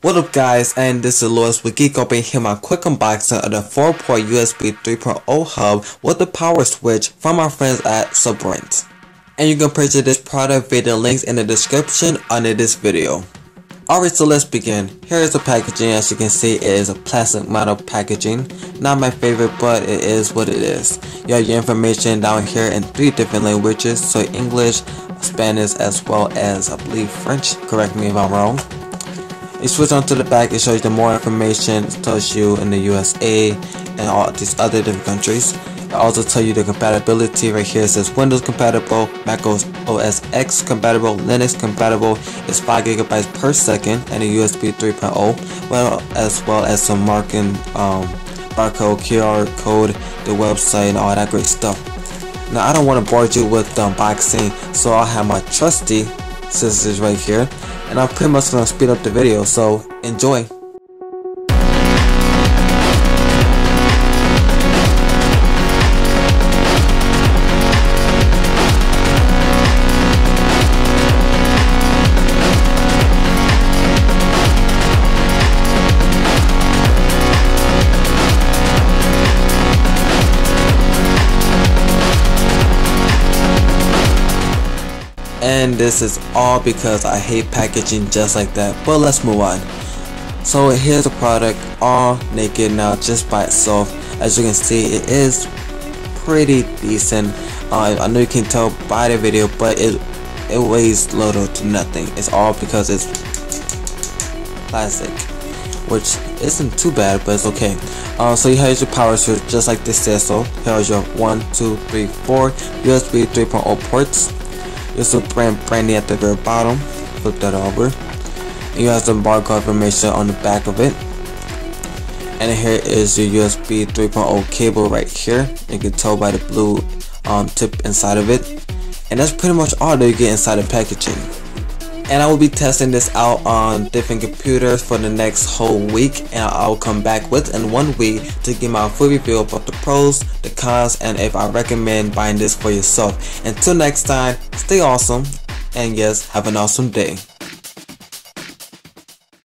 What up guys and this is Louis with GeekHelpingHand here my quick unboxing of the 4-port USB 3.0 hub with the power switch from our friends at Sabrent. And you can purchase this product via the links in the description under this video. Alright so let's begin. Here is the packaging as you can see it is a plastic metal packaging. Not my favorite but it is what it is. You have your information down here in three different languages so English, Spanish as well as I believe French. Correct me if I'm wrong. You switch on to the back, it shows you the more information, it tells you in the USA and all these other different countries. It also tells you the compatibility right here. It says Windows compatible, Mac OS X compatible, Linux compatible. It's 5 gigabytes per second and a USB 3.0, well as well as some marking, um, barcode, QR code, the website, and all that great stuff. Now I don't want to bore you with the unboxing, so I'll have my trusty scissors right here and I'm pretty much gonna speed up the video, so enjoy. And this is all because I hate packaging just like that. But let's move on. So here's the product all naked now just by itself. As you can see it is pretty decent. Uh, I know you can tell by the video but it it weighs little to nothing. It's all because it's plastic which isn't too bad but it's okay. Uh, so you have your power switch just like this says so here's your 1 2 3 4 USB 3.0 ports there's a brand branding at the very bottom. Flip that over. And you have some barcode information on the back of it. And here is your USB 3.0 cable right here. You can tell by the blue um, tip inside of it. And that's pretty much all that you get inside the packaging and I will be testing this out on different computers for the next whole week and I'll come back with in one week to give my full review about the pros, the cons, and if I recommend buying this for yourself. Until next time, stay awesome and yes, have an awesome day.